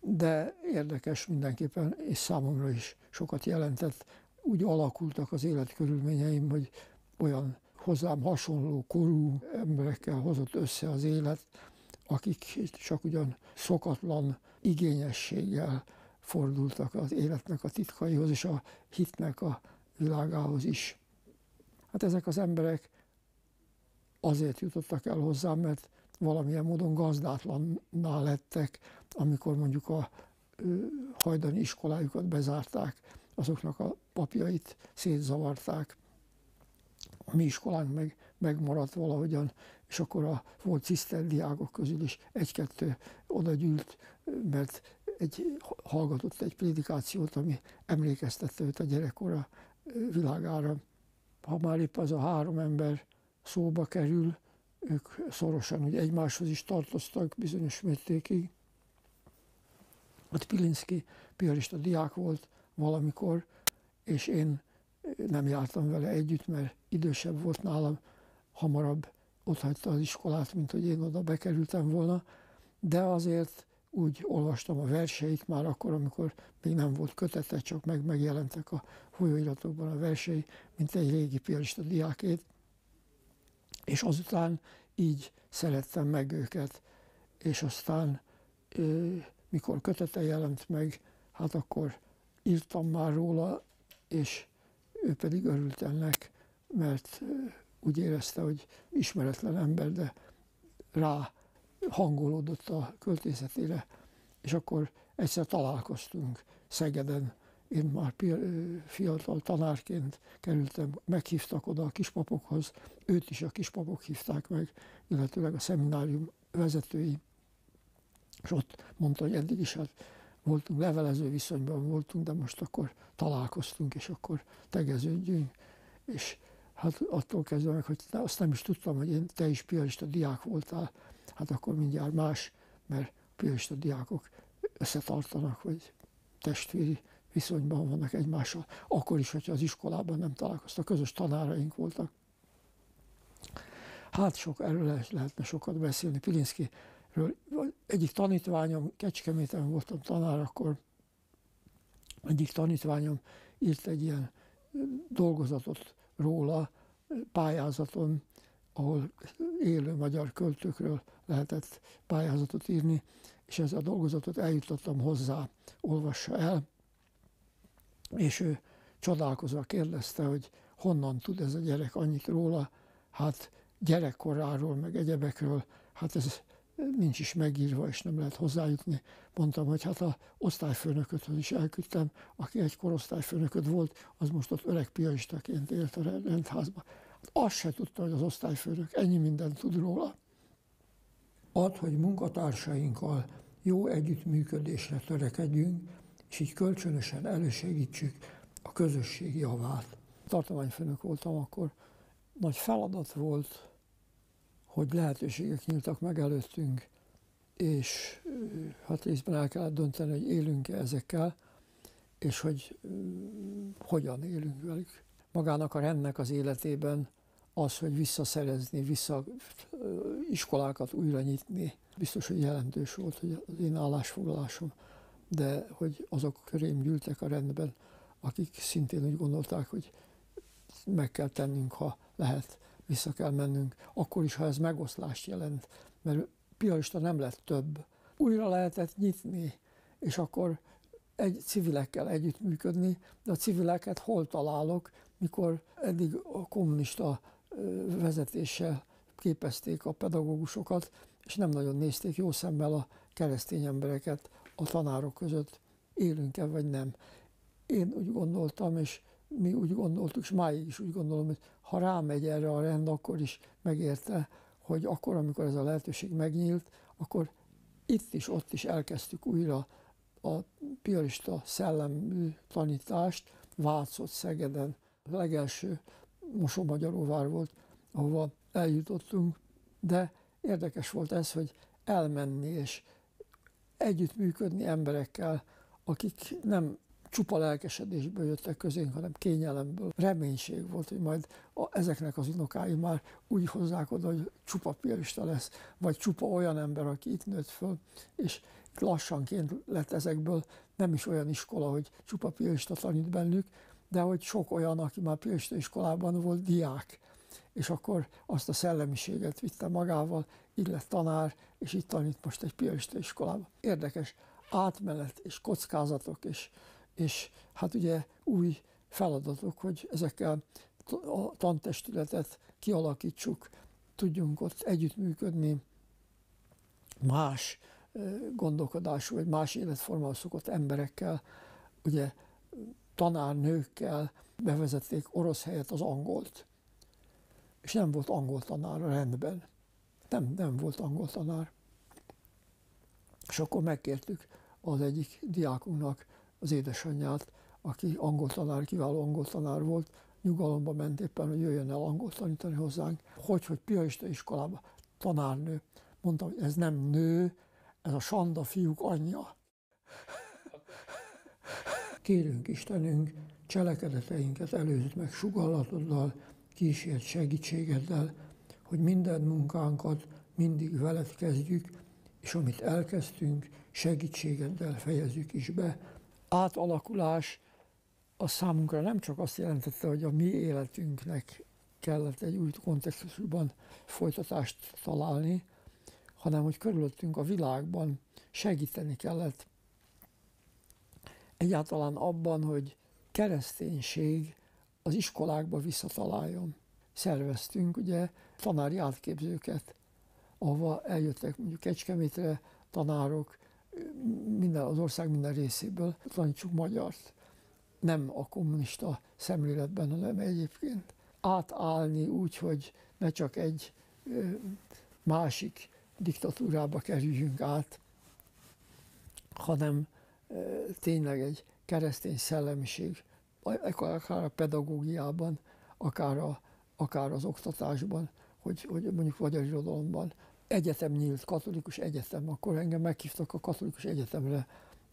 De érdekes mindenképpen, és számomra is sokat jelentett. Úgy alakultak az életkörülményeim, hogy olyan hozzám hasonló korú emberekkel hozott össze az élet, akik csak ugyan szokatlan igényességgel fordultak az életnek a titkaihoz és a hitnek a világához is. Hát ezek az emberek azért jutottak el hozzám, mert valamilyen módon gazdátlanná lettek, amikor mondjuk a hajdani iskolájukat bezárták, azoknak a papjait szétzavarták. A mi iskolánk meg megmaradt valahogyan, és akkor a volt ciszterdiákok közül is egy-kettő oda gyűlt, mert egy, hallgatott egy prédikációt, ami emlékeztette őt a gyerekkora világára. Ha már épp az a három ember szóba kerül, ők szorosan hogy egymáshoz is tartoztak bizonyos mértékig. Ott Pilinszki piarista diák volt valamikor, és én nem jártam vele együtt, mert idősebb volt nálam, hamarabb hagyta az iskolát, mint hogy én oda bekerültem volna, de azért úgy olvastam a verseit már akkor, amikor még nem volt kötete, csak meg megjelentek a folyóiratokban a versei, mint egy régi piarista diákét, és azután így szerettem meg őket, és aztán mikor kötete jelent meg, hát akkor írtam már róla, és ő pedig örült ennek, mert úgy érezte, hogy ismeretlen ember, de rá hangolódott a költészetére, és akkor egyszer találkoztunk Szegeden, én már fiatal tanárként kerültem, meghívtak oda a kispapokhoz, őt is a kispapok hívták meg, illetőleg a szeminárium vezetői, és ott mondta, hogy eddig is hát voltunk, levelező viszonyban voltunk, de most akkor találkoztunk, és akkor tegeződjünk, és hát attól kezdve meg, hogy azt nem is tudtam, hogy én, te is piarista diák voltál, hát akkor mindjárt más, mert piarista diákok összetartanak, vagy testvéri viszonyban vannak egymással, akkor is, hogyha az iskolában nem találkoztak, közös tanáraink voltak. Hát sok, erről lehetne sokat beszélni. Pilinszkiről egyik tanítványom, Kecskeméten voltam tanár, akkor egyik tanítványom írt egy ilyen dolgozatot róla, pályázaton, ahol élő magyar költőkről lehetett pályázatot írni, és ez a dolgozatot eljutottam hozzá, olvassa el, és ő csodálkozva kérdezte, hogy honnan tud ez a gyerek annyit róla, hát gyerekkoráról, meg egyebekről, hát ez nincs is megírva, és nem lehet hozzájutni. Mondtam, hogy hát a osztályfőnököt is elküldtem, aki egy korosztályfőnököt volt, az most ott öreg piaristaként élt a rendházba. Hát azt se tudta, hogy az osztályfőnök ennyi mindent tud róla. Ad, hogy munkatársainkkal jó együttműködésre törekedjünk, és így kölcsönösen elősegítsük a közösség javát. Tartományfőnök voltam akkor, nagy feladat volt, hogy lehetőségek nyíltak meg előttünk, és hát részben el kellett dönteni, hogy élünk-e ezekkel, és hogy hogyan élünk velük. Magának a rendnek az életében az, hogy visszaszerezni, vissza iskolákat újra nyitni, biztos, hogy jelentős volt, hogy az én állásfoglalásom de hogy azok körém gyűltek a rendben, akik szintén úgy gondolták, hogy meg kell tennünk, ha lehet, vissza kell mennünk, akkor is, ha ez megoszlást jelent, mert piarista nem lett több. Újra lehetett nyitni, és akkor egy civilekkel együttműködni, de a civileket hol találok, mikor eddig a kommunista vezetéssel képezték a pedagógusokat, és nem nagyon nézték jó szemmel a keresztény embereket, a tanárok között élünk-e vagy nem. Én úgy gondoltam, és mi úgy gondoltuk, és máig is úgy gondolom, hogy ha rámegy erre a rend, akkor is megérte, hogy akkor, amikor ez a lehetőség megnyílt, akkor itt is, ott is elkezdtük újra a piarista szellemű tanítást, Vácot, Szegeden. A legelső Mosomagyaróvár volt, ahova eljutottunk, de érdekes volt ez, hogy elmenni és együttműködni emberekkel, akik nem csupa lelkesedésből jöttek közénk, hanem kényelemből. Reménység volt, hogy majd a, ezeknek az unokái már úgy hozzák oda, hogy csupa piarista lesz, vagy csupa olyan ember, aki itt nőtt föl, és lassanként lett ezekből nem is olyan iskola, hogy csupa piarista tanít bennük, de hogy sok olyan, aki már piarista iskolában volt diák, és akkor azt a szellemiséget vitte magával, így lett tanár, és itt tanít most egy piarista iskolába. Érdekes átmenet és kockázatok, és, és hát ugye új feladatok, hogy ezekkel a tantestületet kialakítsuk, tudjunk ott együttműködni más gondolkodású, vagy más életformával szokott emberekkel, ugye tanárnőkkel bevezették orosz helyett az angolt és nem volt angol tanár a rendben. Nem, nem volt angol tanár. És akkor megkértük az egyik diákunknak az édesanyját, aki angol tanár, kiváló angol tanár volt, nyugalomba ment éppen, hogy jöjjön el angol tanítani hozzánk. Hogy, hogy piarista iskolába tanárnő. Mondta, hogy ez nem nő, ez a Sanda fiúk anyja. Kérünk Istenünk, cselekedeteinket előzd meg sugallatoddal, kísért segítségeddel, hogy minden munkánkat mindig veled kezdjük, és amit elkezdtünk, segítségeddel fejezzük is be. Átalakulás a számunkra nem csak azt jelentette, hogy a mi életünknek kellett egy új kontextusban folytatást találni, hanem hogy körülöttünk a világban segíteni kellett egyáltalán abban, hogy kereszténység az iskolákba visszataláljon. Szerveztünk ugye tanári átképzőket, ahova eljöttek mondjuk Kecskemétre tanárok, minden, az ország minden részéből, tanítsuk magyart. nem a kommunista szemléletben, hanem egyébként átállni úgy, hogy ne csak egy másik diktatúrába kerüljünk át, hanem tényleg egy keresztény szellemiség, akár a pedagógiában, akár, a, akár az oktatásban, hogy, hogy mondjuk magyar irodalomban egyetem nyílt, katolikus egyetem, akkor engem meghívtak a katolikus egyetemre,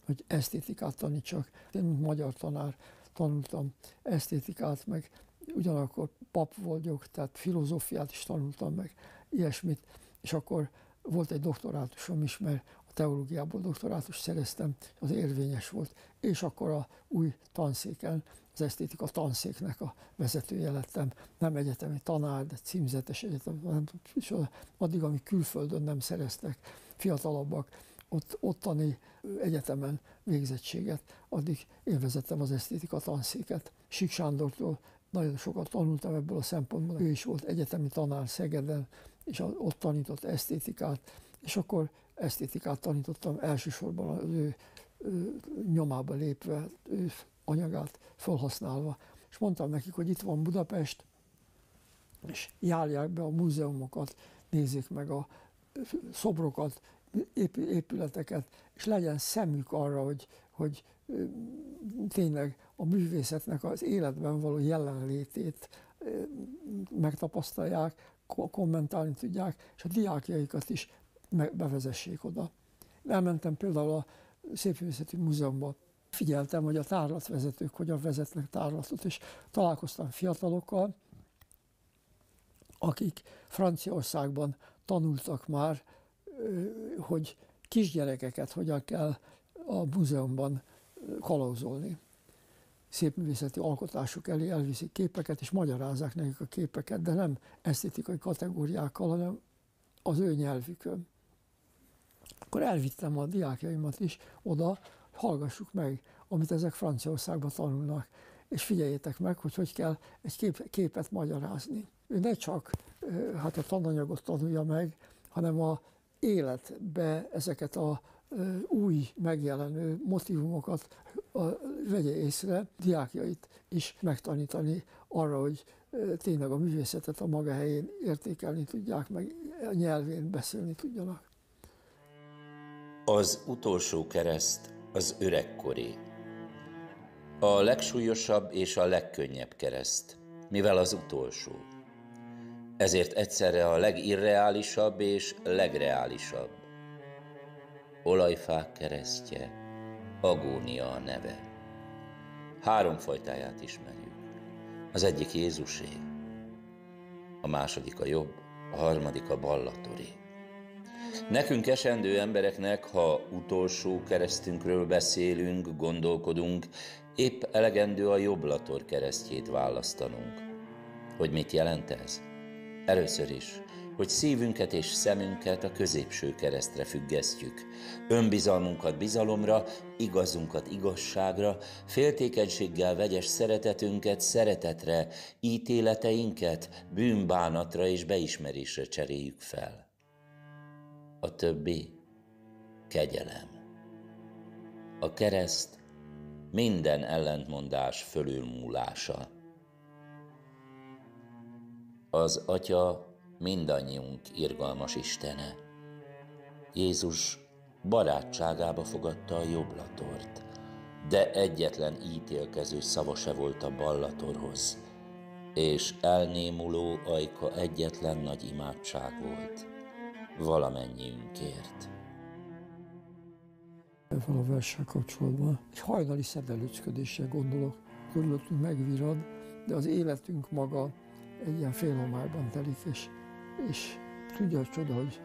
hogy esztétikát tanítsak. Én, mint magyar tanár, tanultam esztétikát, meg ugyanakkor pap vagyok, tehát filozófiát is tanultam meg, ilyesmit, és akkor volt egy doktorátusom is, mert teológiából doktorátus szereztem, az érvényes volt, és akkor a új tanszéken, az esztétika tanszéknek a vezetője lettem, nem egyetemi tanár, de címzetes egyetem, nem, és addig, amíg külföldön nem szereztek fiatalabbak, ott, ottani egyetemen végzettséget, addig én vezettem az esztétika tanszéket. Sik Sándortól nagyon sokat tanultam ebből a szempontból. Ő is volt egyetemi tanár Szegeden, és ott tanított esztétikát, és akkor esztétikát tanítottam elsősorban az ő, ő nyomába lépve, ő anyagát felhasználva. És mondtam nekik, hogy itt van Budapest, és járják be a múzeumokat, nézzék meg a szobrokat, épületeket, és legyen szemük arra, hogy, hogy tényleg a művészetnek az életben való jelenlétét megtapasztalják, kommentálni tudják, és a diákjaikat is bevezessék oda. Elmentem például a Szépművészeti Múzeumban, figyeltem, hogy a tárlatvezetők hogyan vezetnek tárlatot, és találkoztam fiatalokkal, akik Franciaországban tanultak már, hogy kisgyerekeket hogyan kell a múzeumban kalauzolni. Szép művészeti alkotások elé elviszik képeket, és magyarázzák nekik a képeket, de nem esztétikai kategóriákkal, hanem az ő nyelvükön. Akkor elvittem a diákjaimat is oda, hallgassuk meg, amit ezek Franciaországban tanulnak, és figyeljétek meg, hogy hogy kell egy kép, képet magyarázni. Ő ne csak hát a tananyagot tanulja meg, hanem a életbe ezeket a új megjelenő motivumokat vegye észre, diákjait is megtanítani arra, hogy tényleg a művészetet a maga helyén értékelni tudják, meg a nyelvén beszélni tudjanak. Az utolsó kereszt az öregkoré. A legsúlyosabb és a legkönnyebb kereszt, mivel az utolsó. Ezért egyszerre a legirreálisabb és legreálisabb. Olajfák keresztje, agónia a neve. Három fajtáját ismerjük. Az egyik Jézusé, a második a jobb, a harmadik a ballatoré. Nekünk esendő embereknek, ha utolsó keresztünkről beszélünk, gondolkodunk, épp elegendő a jobblator keresztjét választanunk. Hogy mit jelent ez? Először is, hogy szívünket és szemünket a középső keresztre függesztjük, önbizalmunkat bizalomra, igazunkat igazságra, féltékenységgel vegyes szeretetünket szeretetre, ítéleteinket bűnbánatra és beismerésre cseréljük fel. A többi kegyelem. A kereszt minden ellentmondás fölülmúlása. Az Atya mindannyiunk irgalmas Istene. Jézus barátságába fogadta a jobblatort, de egyetlen ítélkező szava se volt a ballatorhoz, és elnémuló ajka egyetlen nagy imádság volt, valamennyiünkért. Ezzel a verssel kapcsolatban egy hajnali szedelőcködésre gondolok, körülöttünk megvirad, de az életünk maga egy ilyen félhomályban telik, és és tudja a csoda, hogy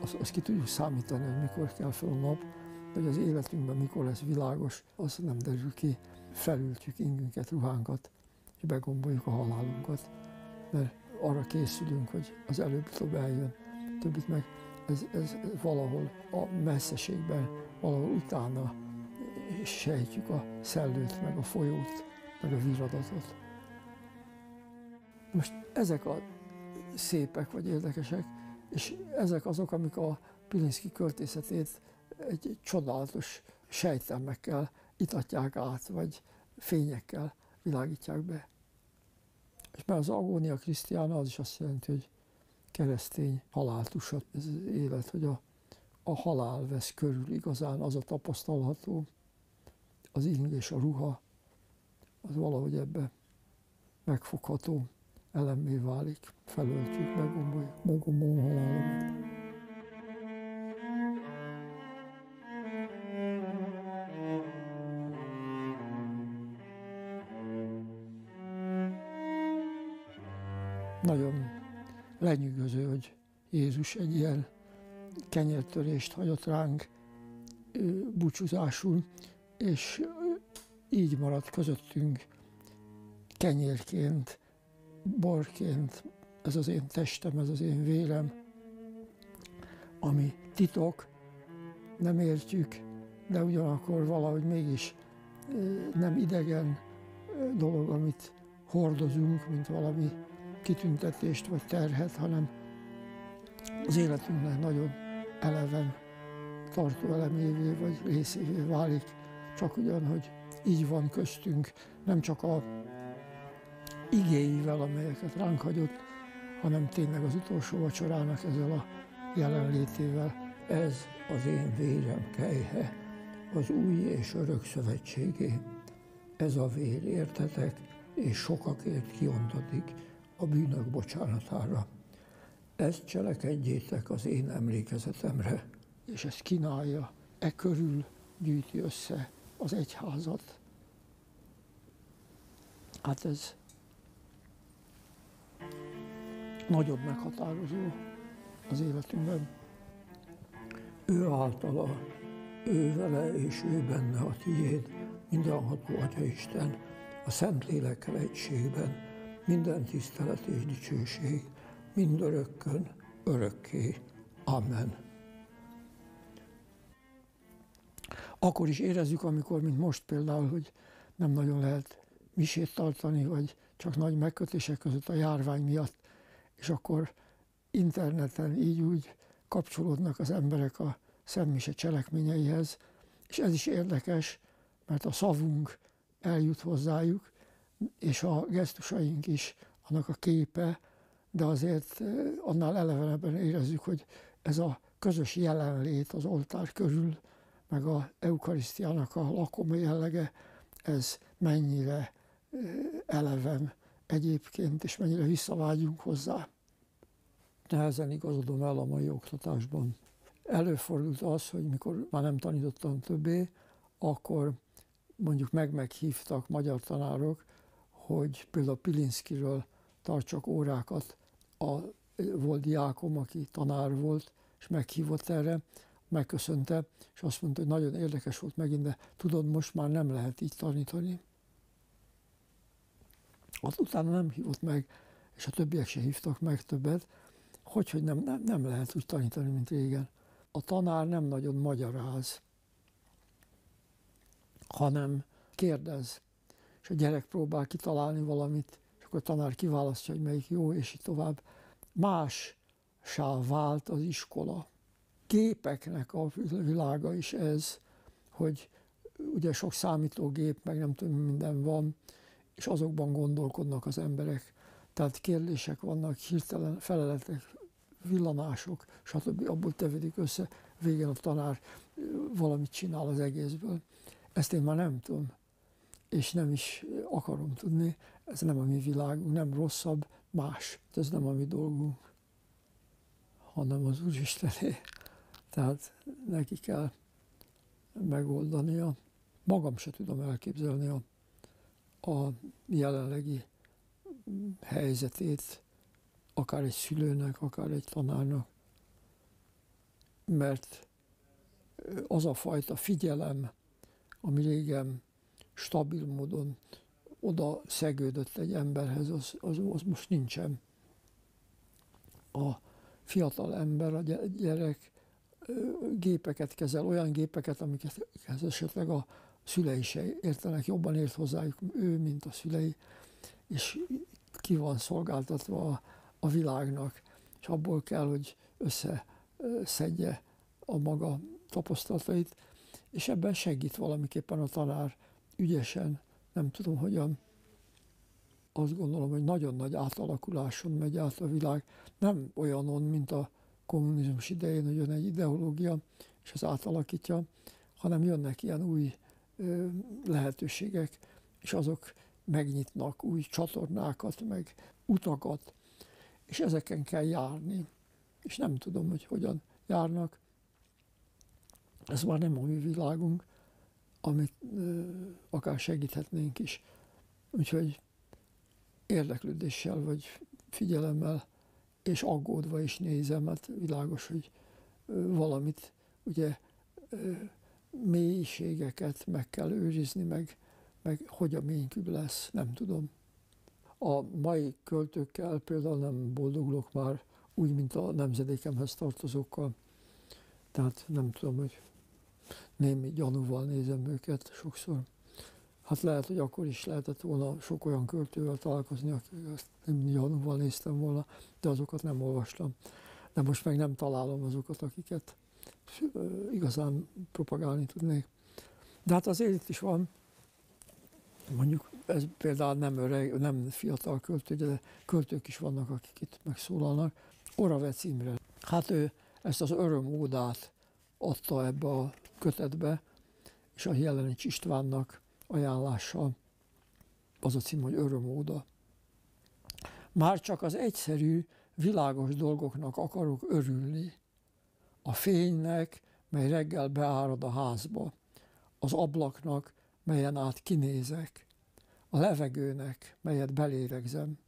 azt, azt ki tudjuk számítani, hogy mikor kell fel a nap, hogy az életünkben mikor lesz világos, az nem derül ki. Felültjük ingünket, ruhánkat, és begomboljuk a halálunkat, mert arra készülünk, hogy az előbb-utóbb eljön. Többit meg ez, ez valahol a messzeségben, valahol utána sejtjük a szellőt, meg a folyót, meg a viradatot. Most ezek a szépek vagy érdekesek, és ezek azok, amik a Pilinszki költészetét egy, csodálatos sejtelmekkel itatják át, vagy fényekkel világítják be. És mert az agónia krisztiána az is azt jelenti, hogy keresztény haláltusat ez az élet, hogy a, a halál vesz körül igazán, az a tapasztalható, az ing és a ruha, az valahogy ebbe megfogható elemmé válik, felöltjük, megomboljuk, megombolom halálomat. Jézus egy ilyen kenyertörést hagyott ránk búcsúzásul, és így maradt közöttünk kenyérként, borként, ez az én testem, ez az én vélem, ami titok, nem értjük, de ugyanakkor valahogy mégis nem idegen dolog, amit hordozunk, mint valami kitüntetést vagy terhet, hanem az életünknek nagyon eleven tartó elemévé vagy részévé válik, csak ugyan, hogy így van köztünk, nem csak a igéivel, amelyeket ránk hagyott, hanem tényleg az utolsó vacsorának ezzel a jelenlétével. Ez az én vérem kejhe, az új és örök szövetségé. Ez a vér, értetek, és sokakért kiontatik a bűnök bocsánatára. Ezt cselekedjétek az én emlékezetemre. És ezt kínálja, e körül gyűjti össze az egyházat. Hát ez nagyon meghatározó az életünkben. Ő általa, ő vele és ő benne a tiéd, mindenható Atya Isten, a Szent Lélekkel egységben, minden tisztelet és dicsőség, mindörökkön, örökké. Amen. Akkor is érezzük, amikor, mint most például, hogy nem nagyon lehet misét tartani, vagy csak nagy megkötések között a járvány miatt, és akkor interneten így úgy kapcsolódnak az emberek a szemmise cselekményeihez, és ez is érdekes, mert a szavunk eljut hozzájuk, és a gesztusaink is annak a képe, de azért annál elevenebben érezzük, hogy ez a közös jelenlét az oltár körül, meg a eukarisztiának a lakoma jellege, ez mennyire eleven egyébként, és mennyire visszavágyunk hozzá. Nehezen igazodom el a mai oktatásban. Előfordult az, hogy mikor már nem tanítottam többé, akkor mondjuk meg-meghívtak magyar tanárok, hogy például Pilinszkiről tartsak órákat. A, volt diákom, aki tanár volt, és meghívott erre, megköszönte, és azt mondta, hogy nagyon érdekes volt megint, de tudod, most már nem lehet így tanítani. Ott utána nem hívott meg, és a többiek se hívtak meg többet, hogy, hogy nem, nem, nem lehet úgy tanítani, mint régen. A tanár nem nagyon magyaráz, hanem kérdez, és a gyerek próbál kitalálni valamit, akkor a tanár kiválasztja, hogy melyik jó, és így tovább. Más sá vált az iskola. Gépeknek a világa is ez, hogy ugye sok számítógép, meg nem tudom, minden van, és azokban gondolkodnak az emberek. Tehát kérdések vannak, hirtelen feleletek, villanások, stb. abból tevődik össze, végén a tanár valamit csinál az egészből. Ezt én már nem tudom, és nem is akarom tudni, ez nem a mi világunk, nem rosszabb, más. Ez nem a mi dolgunk, hanem az Úristené. Tehát neki kell megoldania. Magam se tudom elképzelni a, a jelenlegi helyzetét, akár egy szülőnek, akár egy tanárnak, mert az a fajta figyelem, ami régen stabil módon oda szegődött egy emberhez, az, az, az most nincsen. A fiatal ember, a gyerek gépeket kezel, olyan gépeket, amiket esetleg a szülei se értenek, jobban ért hozzájuk ő, mint a szülei, és ki van szolgáltatva a, a világnak, és abból kell, hogy összeszedje a maga tapasztalatait, és ebben segít valamiképpen a tanár ügyesen nem tudom hogyan, azt gondolom, hogy nagyon nagy átalakuláson megy át a világ. Nem olyanon, mint a kommunizmus idején, hogy jön egy ideológia, és az átalakítja, hanem jönnek ilyen új ö, lehetőségek, és azok megnyitnak új csatornákat, meg utakat, és ezeken kell járni. És nem tudom, hogy hogyan járnak. Ez már nem a mi világunk, amit akár segíthetnénk is. Úgyhogy érdeklődéssel vagy figyelemmel és aggódva is nézem, mert világos, hogy valamit, ugye mélységeket meg kell őrizni, meg, meg hogy a ménykübb lesz, nem tudom. A mai költőkkel például nem boldogulok már úgy, mint a nemzedékemhez tartozókkal. Tehát nem tudom, hogy némi gyanúval nézem őket sokszor. Hát lehet, hogy akkor is lehetett volna sok olyan költővel találkozni, akiket nem gyanúval néztem volna, de azokat nem olvastam. De most meg nem találom azokat, akiket igazán propagálni tudnék. De hát azért itt is van, mondjuk ez például nem öreg, nem fiatal költő, de költők is vannak, akik itt megszólalnak. Oravec Imre. Hát ő ezt az örömódát adta ebbe a kötetbe, és a Jelenics Istvánnak ajánlással. Az a cím, hogy örömóda. Már csak az egyszerű, világos dolgoknak akarok örülni. A fénynek, mely reggel beárad a házba, az ablaknak, melyen át kinézek, a levegőnek, melyet belélegzem,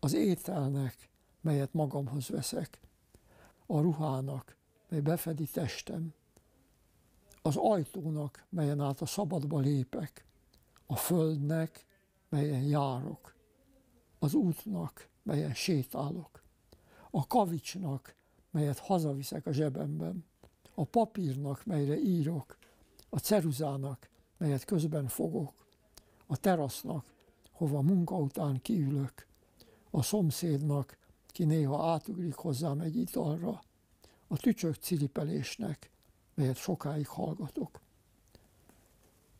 az ételnek, melyet magamhoz veszek, a ruhának, mely befedi testem, az ajtónak, melyen át a szabadba lépek, a földnek, melyen járok, az útnak, melyen sétálok, a kavicsnak, melyet hazaviszek a zsebemben, a papírnak, melyre írok, a ceruzának, melyet közben fogok, a terasznak, hova munka után kiülök, a szomszédnak, ki néha átugrik hozzám egy italra, a tücsök ciripelésnek, melyet sokáig hallgatok.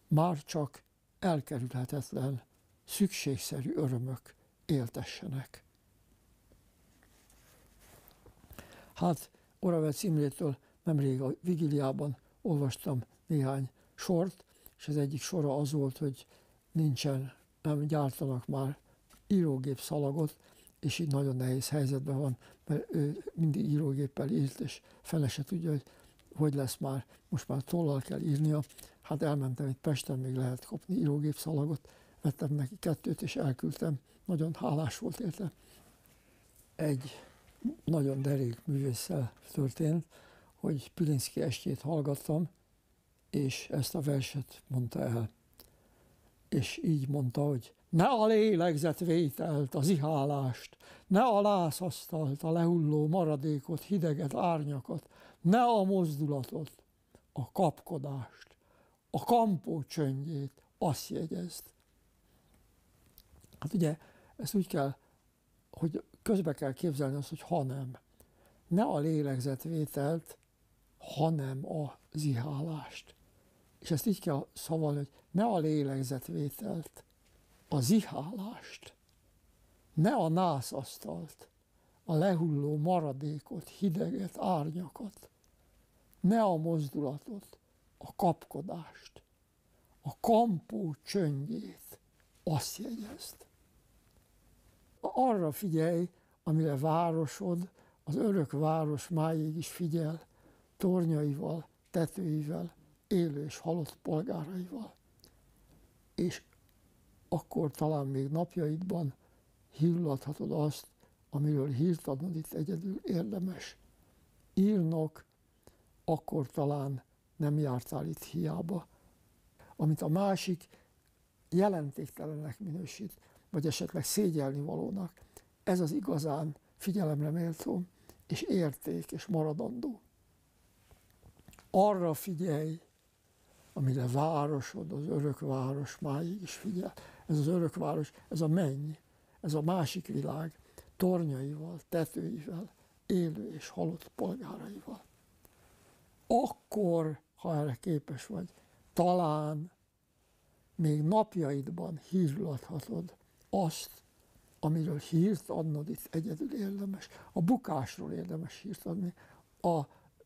Már csak elkerülhetetlen, szükségszerű örömök éltessenek. Hát Oravec Imrétől nemrég a vigiliában olvastam néhány sort, és az egyik sora az volt, hogy nincsen, nem gyártanak már írógép szalagot, és így nagyon nehéz helyzetben van, mert ő mindig írógéppel írt, és fele se tudja, hogy hogy lesz már, most már tollal kell írnia. Hát elmentem itt Pesten, még lehet kapni írógép szalagot, vettem neki kettőt, és elküldtem. Nagyon hálás volt érte. Egy nagyon derék művésszel történt, hogy Pilinszki estjét hallgattam, és ezt a verset mondta el. És így mondta, hogy ne a lélegzetvételt, az ihálást, ne a lászasztalt, a lehulló maradékot, hideget, árnyakat, ne a mozdulatot, a kapkodást, a kampó csöndjét, azt jegyezd. Hát ugye ezt úgy kell, hogy közbe kell képzelni azt, hogy hanem. Ne a lélegzetvételt, hanem a zihálást. És ezt így kell szavalni, hogy ne a lélegzetvételt, a zihálást, ne a nászasztalt, a lehulló maradékot, hideget, árnyakat, ne a mozdulatot, a kapkodást, a kampó csöndjét, azt jegyezd. Arra figyelj, amire városod, az örök város máig is figyel, tornyaival, tetőivel, élő és halott polgáraival. És akkor talán még napjaidban hillathatod azt, amiről hírt adnod itt egyedül érdemes. Írnok, akkor talán nem jártál itt hiába, amit a másik jelentéktelennek minősít, vagy esetleg szégyelni valónak. Ez az igazán figyelemre méltó, és érték, és maradandó. Arra figyelj, amire városod, az örök város máig is figyel. Ez az örök város, ez a menny, ez a másik világ, tornyaival, tetőivel, élő és halott polgáraival. Akkor, ha erre képes vagy, talán még napjaidban hírlathatod azt, amiről hírt adnod itt egyedül érdemes. A bukásról érdemes hírt adni. A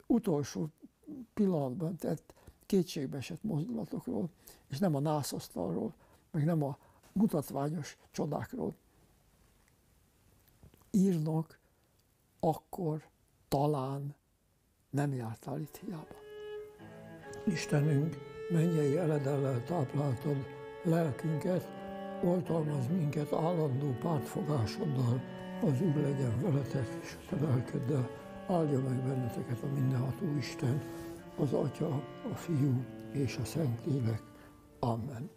utolsó pillanatban tett kétségbeesett mozdulatokról, és nem a nászasztalról, meg nem a mutatványos csodákról. Írnak, akkor talán nem jártál itt hiába. Istenünk, mennyei eledellel tápláltad lelkünket, oltalmaz minket állandó pártfogásoddal, az Úr legyen veletek és a lelkeddel, áldja meg benneteket a mindenható Isten, az Atya, a Fiú és a Szentlélek. Amen.